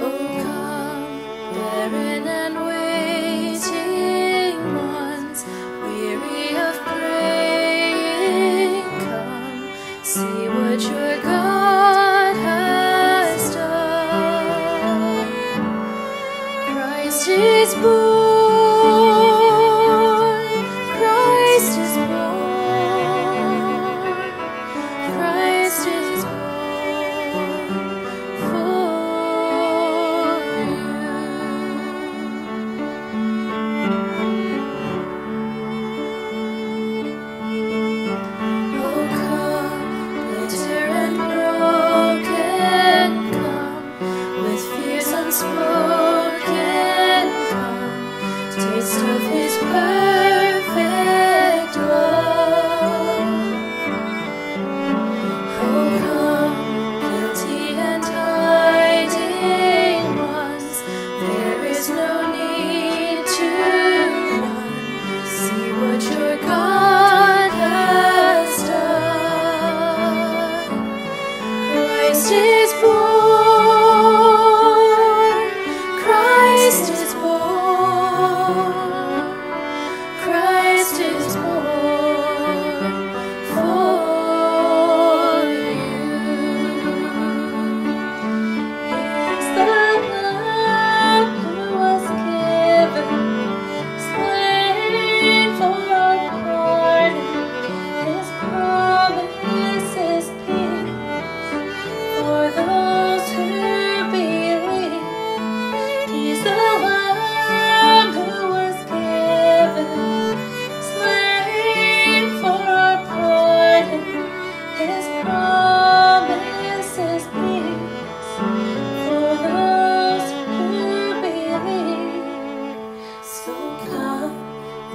Oh, is no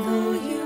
though you